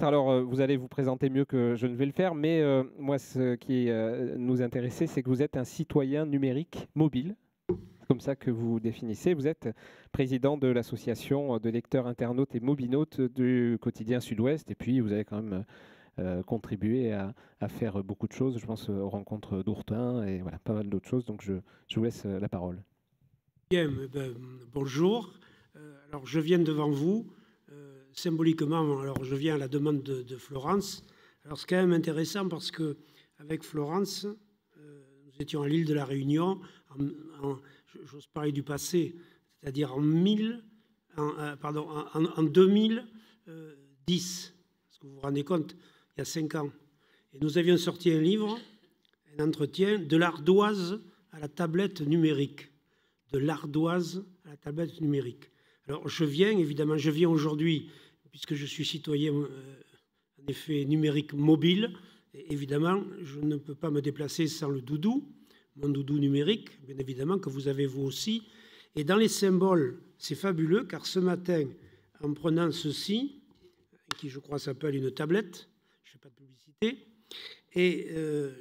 Alors, euh, vous allez vous présenter mieux que je ne vais le faire, mais euh, moi, ce qui euh, nous intéressait, c'est que vous êtes un citoyen numérique mobile. C'est comme ça que vous définissez. Vous êtes président de l'association de lecteurs internautes et mobinautes du quotidien Sud-Ouest, et puis vous avez quand même contribué à, faire beaucoup de choses. Je pense aux rencontres d'Ourtin et voilà, pas mal d'autres choses. Donc, je, vous laisse la parole. Bien, ben, bonjour. alors, je viens devant vous symboliquement, alors je viens à la demande de, Florence. Alors c'est quand même intéressant parce que avec Florence, euh, nous étions à l'île de la Réunion, j'ose parler du passé, c'est-à-dire en, 1000, euh, pardon, en, 2010. Est-ce que vous vous rendez compte Il y a cinq ans. Et nous avions sorti un livre, un entretien, de l'ardoise à la tablette numérique. De l'ardoise à la tablette numérique. Alors je viens, évidemment, je viens aujourd'hui puisque je suis citoyen euh, en effet numérique mobile, évidemment, je ne peux pas me déplacer sans le doudou, mon doudou numérique, bien évidemment, que vous avez vous aussi. Et dans les symboles, c'est fabuleux, car ce matin, en prenant ceci, qui je crois s'appelle une tablette, je ne fais pas de publicité, et euh,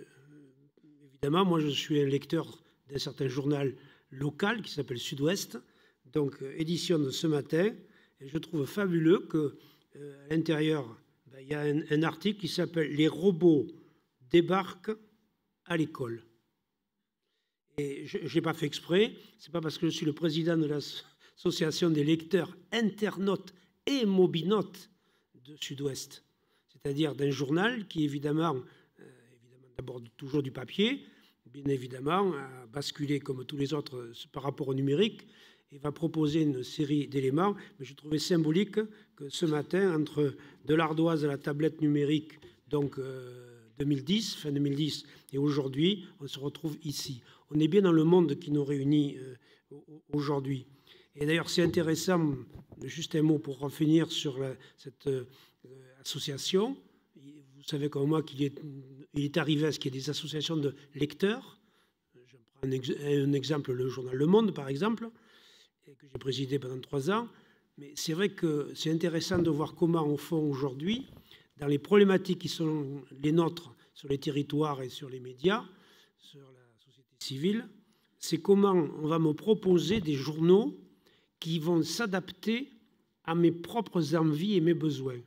évidemment, moi je suis un lecteur d'un certain journal local qui s'appelle Sud-Ouest, donc euh, édition de ce matin, je trouve fabuleux que euh, à l'intérieur, ben, il y a un, article qui s'appelle Les robots débarquent à l'école. Et je n'ai pas fait exprès, c'est pas parce que je suis le président de l'association des lecteurs internautes et mobinotes de Sud-Ouest, c'est-à-dire d'un journal qui évidemment, euh, évidemment d'abord toujours du papier, bien évidemment, a basculé comme tous les autres par rapport au numérique, il va proposer une série d'éléments, mais je trouvais symbolique que ce matin, entre de l'ardoise à la tablette numérique, donc 2010, euh, fin 2010, et aujourd'hui, on se retrouve ici. On est bien dans le monde qui nous réunit euh, aujourd'hui. Et d'ailleurs, c'est intéressant, juste un mot pour finir sur cette euh, association. Vous savez comme moi qu'il est, il est arrivé à ce qu'il y ait des associations de lecteurs. Je prends un exemple, le journal Le Monde, par exemple que j'ai présidé pendant trois ans. Mais c'est vrai que c'est intéressant de voir comment on fait aujourd'hui, dans les problématiques qui sont les nôtres sur les territoires et sur les médias, sur la société civile, c'est comment on va me proposer des journaux qui vont s'adapter à mes propres envies et mes besoins.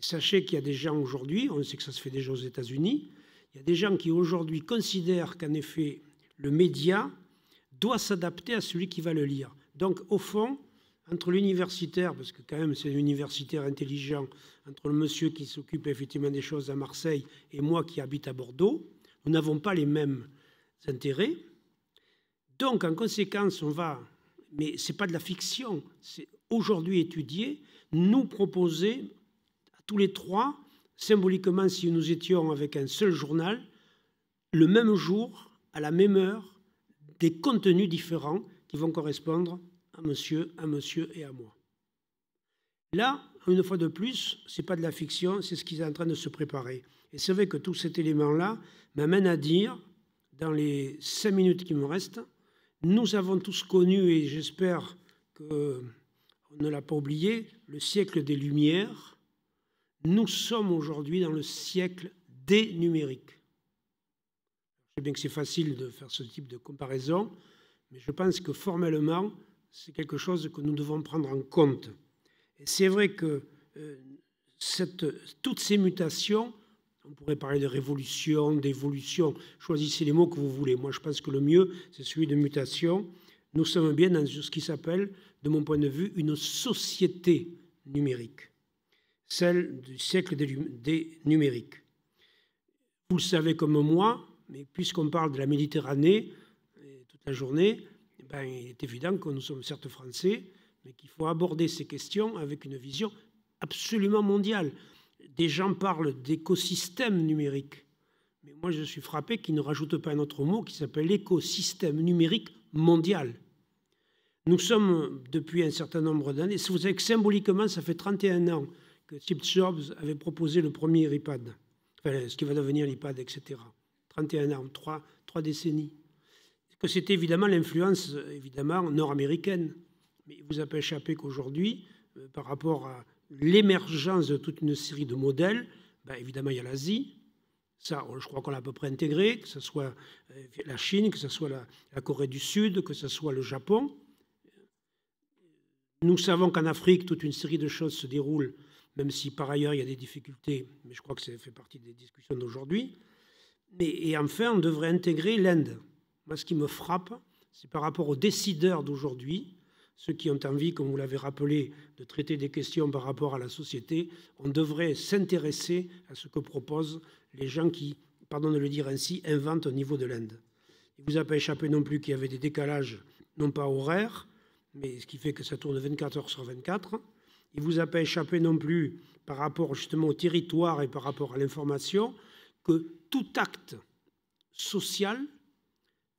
Sachez qu'il y a des gens aujourd'hui, on sait que ça se fait déjà aux États-Unis, il y a des gens qui aujourd'hui considèrent qu'en effet le média doit s'adapter à celui qui va le lire. Donc, au fond, entre l'universitaire, parce que quand même c'est un universitaire intelligent, entre le monsieur qui s'occupe effectivement des choses à Marseille et moi qui habite à Bordeaux, nous n'avons pas les mêmes intérêts. Donc, en conséquence, on va, mais ce n'est pas de la fiction, c'est aujourd'hui étudié, nous proposer à tous les trois, symboliquement, si nous étions avec un seul journal, le même jour, à la même heure, des contenus différents vont correspondre à monsieur, à monsieur et à moi. Là, une fois de plus, ce n'est pas de la fiction, c'est ce qui est en train de se préparer. Et c'est vrai que tout cet élément-là m'amène à dire, dans les cinq minutes qui me restent, nous avons tous connu, et j'espère qu'on ne l'a pas oublié, le siècle des Lumières. Nous sommes aujourd'hui dans le siècle des numériques. Je sais bien que c'est facile de faire ce type de comparaison, mais je pense que formellement, c'est quelque chose que nous devons prendre en compte. C'est vrai que euh, toutes ces mutations, on pourrait parler de révolution, d'évolution, choisissez les mots que vous voulez. Moi, je pense que le mieux, c'est celui de mutation. Nous sommes bien dans ce qui s'appelle, de mon point de vue, une société numérique, celle du siècle des numériques. Vous le savez comme moi, mais puisqu'on parle de la Méditerranée, la journée, eh ben, il est évident que nous sommes certes français, mais qu'il faut aborder ces questions avec une vision absolument mondiale. Des gens parlent d'écosystème numérique, mais moi je suis frappé qu'ils ne rajoutent pas un autre mot qui s'appelle l'écosystème numérique mondial. Nous sommes depuis un certain nombre d'années, vous savez que symboliquement, ça fait 31 ans que Steve Jobs avait proposé le premier iPad, ce qui va devenir l'iPad, etc. 31 ans, trois décennies que c'était évidemment l'influence évidemment nord-américaine. Mais il vous a pas échappé qu'aujourd'hui, euh, par rapport à l'émergence de toute une série de modèles, ben, évidemment, il y a l'Asie. Ça, je crois qu'on l'a à peu près intégré, que ce soit euh, la Chine, que ce soit la, Corée du Sud, que ce soit le Japon. Nous savons qu'en Afrique, toute une série de choses se déroulent, même si par ailleurs il y a des difficultés, mais je crois que ça fait partie des discussions d'aujourd'hui. Et enfin, on devrait intégrer l'Inde. Moi, ce qui me frappe, c'est par rapport aux décideurs d'aujourd'hui, ceux qui ont envie, comme vous l'avez rappelé, de traiter des questions par rapport à la société, on devrait s'intéresser à ce que proposent les gens qui, pardon de le dire ainsi, inventent au niveau de l'Inde. Il ne vous a pas échappé non plus qu'il y avait des décalages, non pas horaires, mais ce qui fait que ça tourne 24 heures sur 24. Il ne vous a pas échappé non plus par rapport justement au territoire et par rapport à l'information que tout acte social,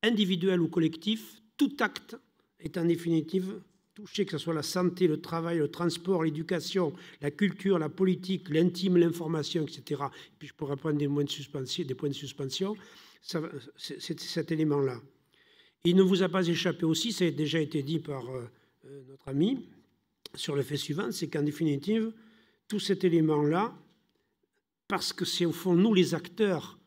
individuel ou collectif, tout acte est en définitive touché, que ce soit la santé, le travail, le transport, l'éducation, la culture, la politique, l'intime, l'information, etc. Et puis je pourrais prendre des, points de suspension, des points de suspension. C'est cet élément-là. Il ne vous a pas échappé aussi, ça a déjà été dit par euh, euh, notre ami, sur le fait suivant, c'est qu'en définitive, tout cet élément-là, parce que c'est au fond nous les acteurs,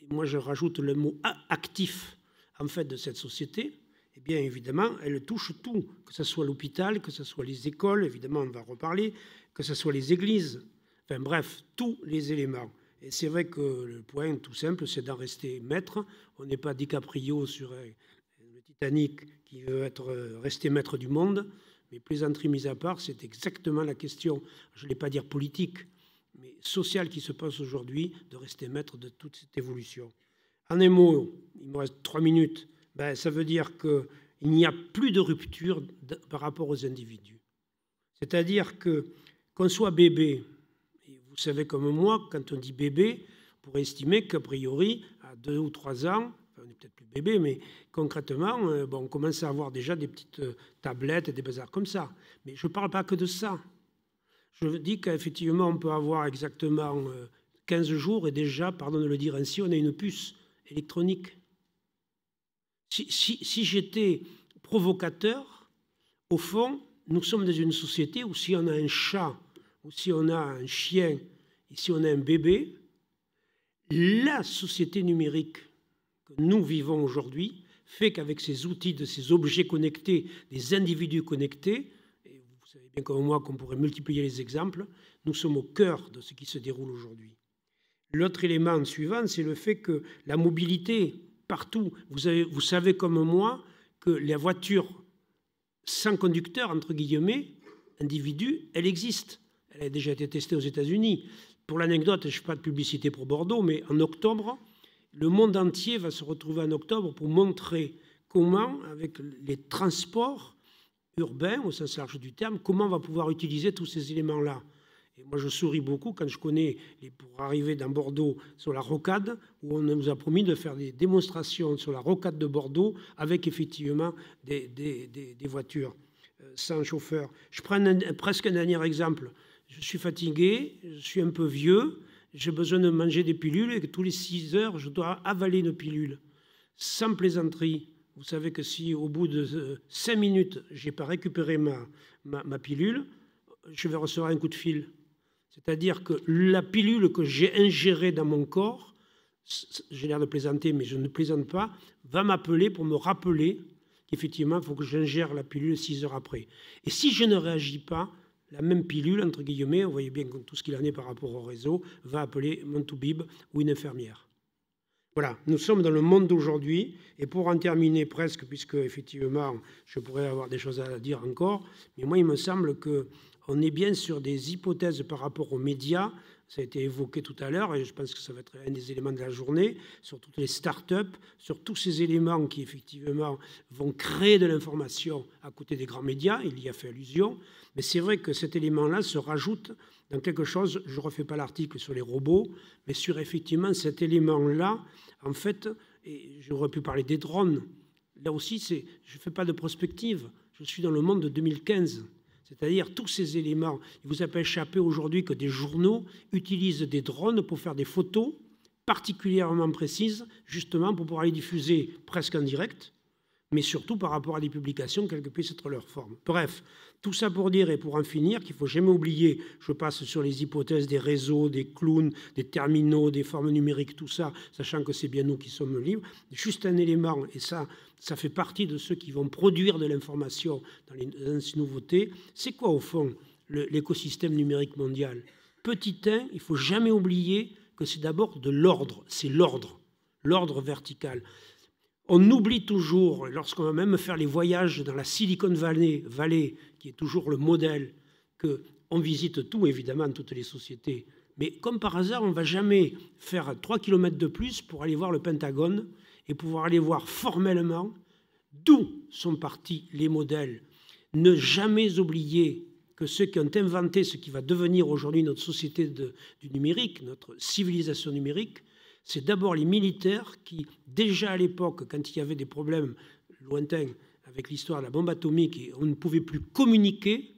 et moi je rajoute le mot actif en fait de cette société, eh bien évidemment, elle touche tout, que ce soit l'hôpital, que ce soit les écoles, évidemment on va reparler, que ce soit les églises, enfin bref, tous les éléments. Et c'est vrai que le point tout simple, c'est d'en rester maître. On n'est pas DiCaprio sur le Titanic qui veut être euh, resté maître du monde, mais plaisanterie mise à part, c'est exactement la question, je ne vais pas dire politique, mais sociale qui se passe aujourd'hui, de rester maître de toute cette évolution. En un mot, il me reste trois minutes, ben, ça veut dire qu'il n'y a plus de rupture par rapport aux individus. C'est-à-dire que qu'on soit bébé, et vous savez comme moi, quand on dit bébé, on pourrait estimer qu'a priori, à deux ou trois ans, on n'est peut-être plus bébé, mais concrètement, euh, on commence à avoir déjà des petites euh, tablettes et des bazars comme ça. Mais je ne parle pas que de ça. Je dis qu'effectivement, on peut avoir exactement 15 euh, jours et déjà, pardon de le dire ainsi, on a une puce électronique. Si, j'étais provocateur, au fond, nous sommes dans une société où si on a un chat, ou si on a un chien, et si on a un bébé, la société numérique que nous vivons aujourd'hui fait qu'avec ces outils, de ces objets connectés, des individus connectés, et vous savez bien comme moi qu'on pourrait multiplier les exemples, nous sommes au cœur de ce qui se déroule aujourd'hui. L'autre élément suivant, c'est le fait que la mobilité partout. Vous, avez, vous savez comme moi que la voiture sans conducteur, entre guillemets, individu, elle existe. Elle a déjà été testée aux États-Unis. Pour l'anecdote, je ne fais pas de publicité pour Bordeaux, mais en octobre, le monde entier va se retrouver en octobre pour montrer comment, avec les transports urbains, au sens large du terme, comment on va pouvoir utiliser tous ces éléments-là. Et moi, je souris beaucoup quand je connais, pour arriver dans Bordeaux, sur la rocade, où on nous a promis de faire des démonstrations sur la rocade de Bordeaux avec effectivement des, voitures euh, sans chauffeur. Je prends presque un dernier exemple. Je suis fatigué, je suis un peu vieux, j'ai besoin de manger des pilules et que tous les 6 heures, je dois avaler une pilule. Sans plaisanterie, vous savez que si au bout de 5 euh, minutes, je n'ai pas récupéré ma pilule, je vais recevoir un coup de fil. C'est-à-dire que la pilule que j'ai ingérée dans mon corps, j'ai l'air de plaisanter, mais je ne plaisante pas, va m'appeler pour me rappeler qu'effectivement, il faut que j'ingère la pilule six heures après. Et si je ne réagis pas, la même pilule, entre guillemets, vous voyez bien tout ce qu'il en est par rapport au réseau, va appeler mon toubib ou une infirmière. Voilà, nous sommes dans le monde d'aujourd'hui, et pour en terminer presque, puisque effectivement, je pourrais avoir des choses à dire encore, mais moi, il me semble que on est bien sur des hypothèses par rapport aux médias. Ça a été évoqué tout à l'heure et je pense que ça va être un des éléments de la journée, sur toutes les start-up, sur tous ces éléments qui effectivement vont créer de l'information à côté des grands médias. Il y a fait allusion. Mais c'est vrai que cet élément-là se rajoute dans quelque chose, je ne refais pas l'article sur les robots, mais sur effectivement cet élément-là, en fait, et j'aurais pu parler des drones. Là aussi, je ne fais pas de prospective. Je suis dans le monde de 2015. C'est-à-dire tous ces éléments. Il vous a pas échappé aujourd'hui que des journaux utilisent des drones pour faire des photos particulièrement précises, justement pour pouvoir les diffuser presque en direct, mais surtout par rapport à des publications, quelle que puisse être leur forme. Bref, tout ça pour dire et pour en finir qu'il faut jamais oublier, je passe sur les hypothèses des réseaux, des clowns, des terminaux, des formes numériques, tout ça, sachant que c'est bien nous qui sommes libres. Juste un élément, et ça, ça fait partie de ceux qui vont produire de l'information dans dans ces nouveautés. C'est quoi au fond l'écosystème numérique mondial? Petit 1, il faut jamais oublier que c'est d'abord de l'ordre, c'est l'ordre, l'ordre vertical. On oublie toujours, lorsqu'on va même faire les voyages dans la Silicon Valley, Valley qui est toujours le modèle, qu'on visite tout, évidemment, toutes les sociétés. Mais comme par hasard, on ne va jamais faire 3 km de plus pour aller voir le Pentagone et pouvoir aller voir formellement d'où sont partis les modèles. Ne jamais oublier que ceux qui ont inventé ce qui va devenir aujourd'hui notre société du numérique, notre civilisation numérique, c'est d'abord les militaires qui, déjà à l'époque, quand il y avait des problèmes lointains avec l'histoire de la bombe atomique et on ne pouvait plus communiquer,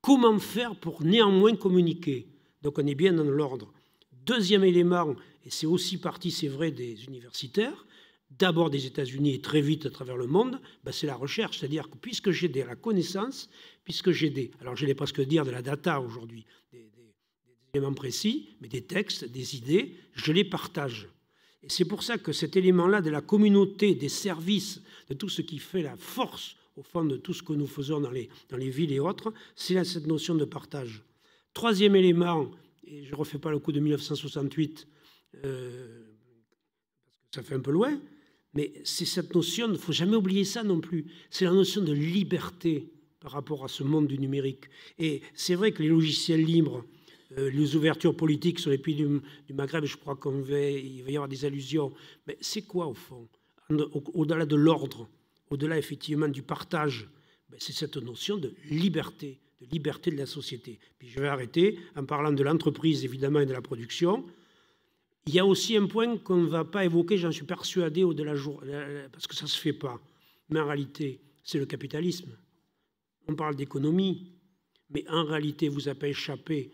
comment faire pour néanmoins communiquer? Donc on est bien dans l'ordre. Deuxième élément, et c'est aussi partie, c'est vrai, des universitaires, d'abord des États-Unis et très vite à travers le monde, ben c'est la recherche. C'est-à-dire que puisque j'ai de la connaissance, puisque j'ai des, alors je vais presque dire de la data aujourd'hui, éléments précis, mais des textes, des idées, je les partage. Et c'est pour ça que cet élément-là de la communauté, des services, de tout ce qui fait la force au fond de tout ce que nous faisons dans les, dans les villes et autres, c'est cette notion de partage. Troisième élément, et je ne refais pas le coup de 1968, euh, ça fait un peu loin, mais c'est cette notion, il ne faut jamais oublier ça non plus, c'est la notion de liberté par rapport à ce monde du numérique. Et c'est vrai que les logiciels libres, les ouvertures politiques sur les pays du, Maghreb, je crois qu'il va, y avoir des allusions. Mais c'est quoi au fond? Au-delà de l'ordre, au-delà effectivement du partage, ben, c'est cette notion de liberté, de liberté de la société. Puis je vais arrêter en parlant de l'entreprise évidemment et de la production. Il y a aussi un point qu'on ne va pas évoquer, j'en suis persuadé, au-delà parce que ça ne se fait pas. Mais en réalité, c'est le capitalisme. On parle d'économie, mais en réalité, vous avez échappé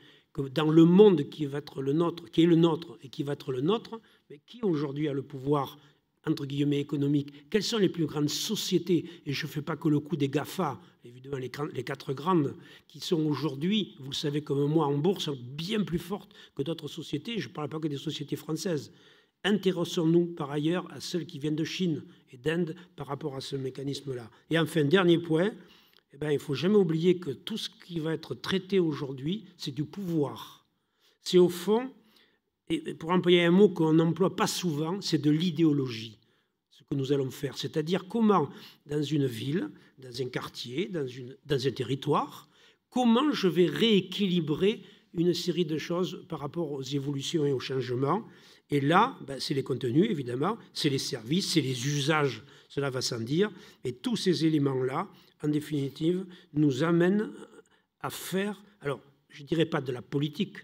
dans le monde qui va être le nôtre, qui est le nôtre et qui va être le nôtre, mais qui aujourd'hui a le pouvoir entre guillemets économique? Quelles sont les plus grandes sociétés? Et je ne fais pas que le coup des GAFA, évidemment les, les quatre grandes, qui sont aujourd'hui, vous le savez comme moi, en bourse, bien plus fortes que d'autres sociétés. Je ne parle pas que des sociétés françaises. Intéressons-nous par ailleurs à celles qui viennent de Chine et d'Inde par rapport à ce mécanisme-là. Et enfin, dernier point, eh ben, il ne faut jamais oublier que tout ce qui va être traité aujourd'hui, c'est du pouvoir. C'est au fond, pour employer un mot qu'on n'emploie pas souvent, c'est de l'idéologie, ce que nous allons faire. C'est-à-dire comment, dans une ville, dans un quartier, dans un territoire, comment je vais rééquilibrer une série de choses par rapport aux évolutions et aux changements. Et là, ben, c'est les contenus, évidemment, c'est les services, c'est les usages, cela va sans dire. Et tous ces éléments-là, en définitive, nous amène à faire, alors je ne dirais pas de la politique,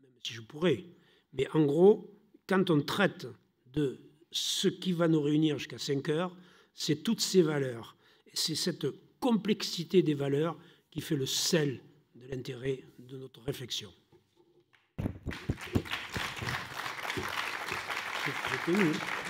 même si je pourrais, mais en gros, quand on traite de ce qui va nous réunir jusqu'à 5 heures, c'est toutes ces valeurs. C'est cette complexité des valeurs qui fait le sel de l'intérêt de notre réflexion. C'est